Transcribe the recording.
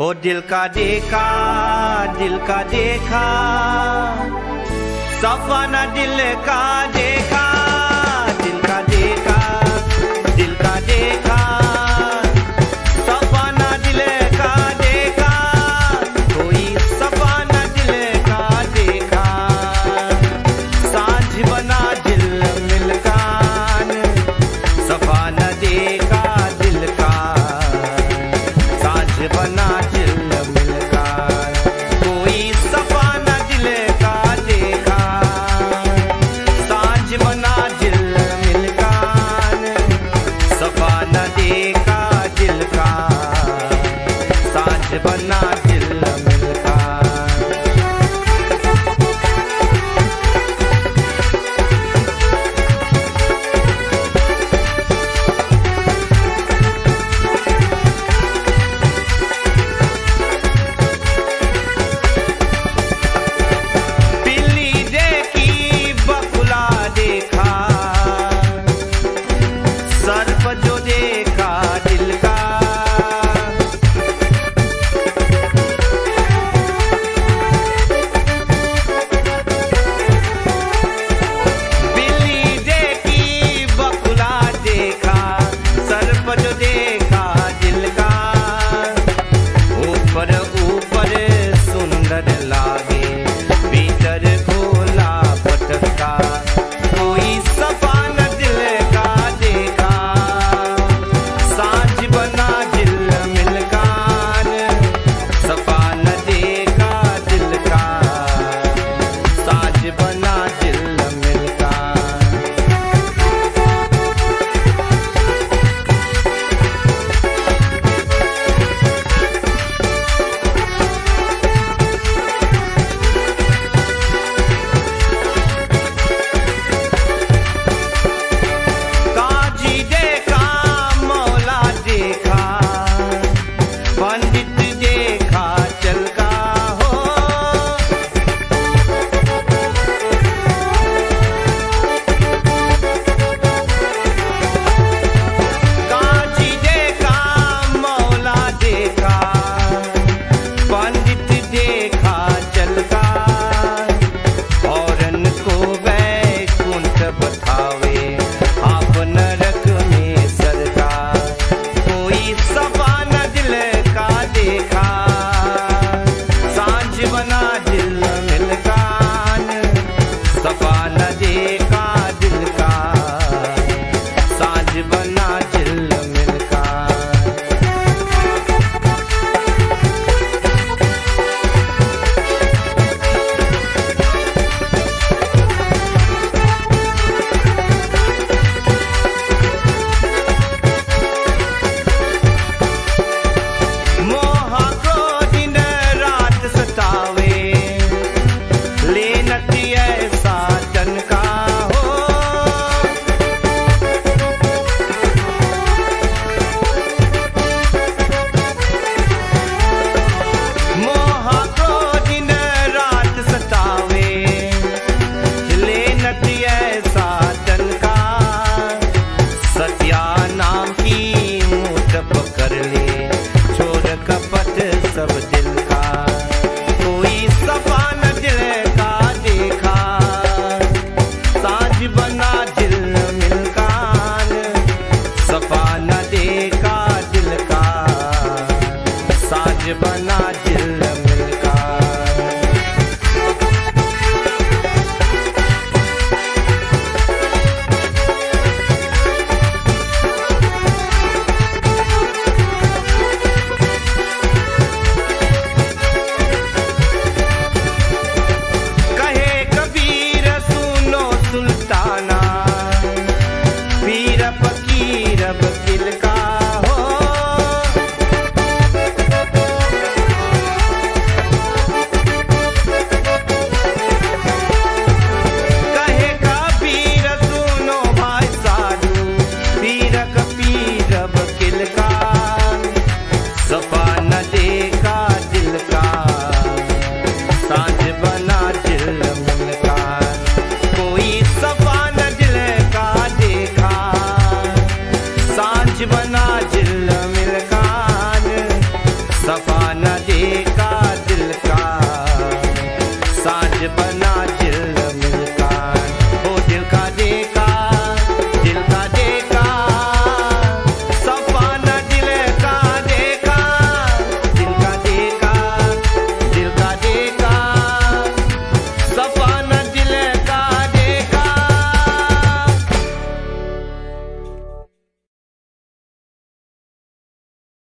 ओ दिल का देखा दिल का देखा सपना दिल का देखा। बना के